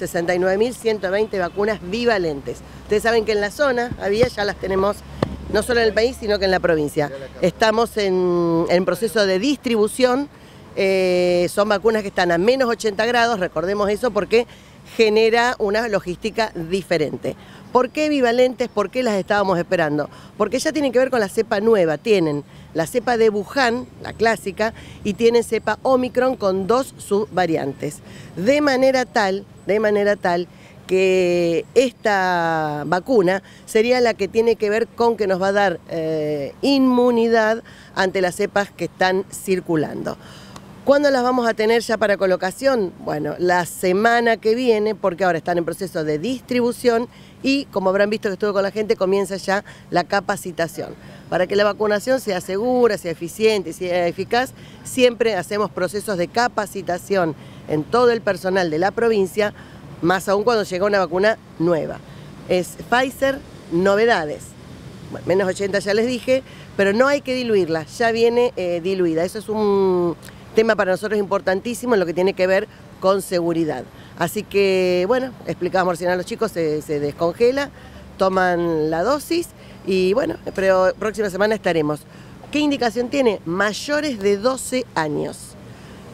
69.120 vacunas bivalentes. Ustedes saben que en la zona había, ya las tenemos no solo en el país, sino que en la provincia. Estamos en, proceso de distribución, eh, son vacunas que están a menos 80 grados, recordemos eso porque genera una logística diferente. ¿Por qué bivalentes? ¿Por qué las estábamos esperando? Porque ya tienen que ver con la cepa nueva. Tienen la cepa de Wuhan, la clásica, y tienen cepa Omicron con dos subvariantes. De manera tal, de manera tal que esta vacuna sería la que tiene que ver con que nos va a dar eh, inmunidad ante las cepas que están circulando. ¿Cuándo las vamos a tener ya para colocación? Bueno, la semana que viene, porque ahora están en proceso de distribución y, como habrán visto que estuve con la gente, comienza ya la capacitación. Para que la vacunación sea segura, sea eficiente, sea eficaz, siempre hacemos procesos de capacitación en todo el personal de la provincia, más aún cuando llega una vacuna nueva. Es Pfizer, novedades. menos 80 ya les dije, pero no hay que diluirla, ya viene eh, diluida. Eso es un tema para nosotros importantísimo en lo que tiene que ver con seguridad. Así que, bueno, explicamos recién a los chicos, se, descongela, toman la dosis y bueno, pero próxima semana estaremos. ¿Qué indicación tiene? Mayores de 12 años.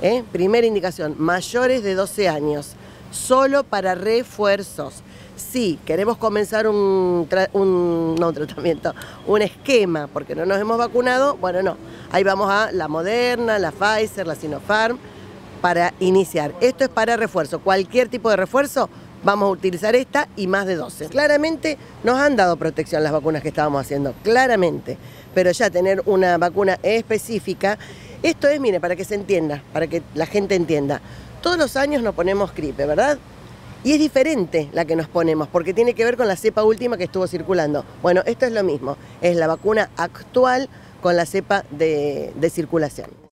¿eh? Primera indicación, mayores de 12 años, solo para refuerzos. Si queremos comenzar un, un, no un tratamiento, un esquema, porque no nos hemos vacunado, bueno, no. Ahí vamos a la Moderna, la Pfizer, la Sinopharm, para iniciar. Esto es para refuerzo. Cualquier tipo de refuerzo, vamos a utilizar esta y más de 12. Claramente nos han dado protección las vacunas que estábamos haciendo, claramente. Pero ya tener una vacuna específica, esto es, mire, para que se entienda, para que la gente entienda. Todos los años nos ponemos gripe, ¿verdad? Y es diferente la que nos ponemos, porque tiene que ver con la cepa última que estuvo circulando. Bueno, esto es lo mismo, es la vacuna actual con la cepa de, circulación.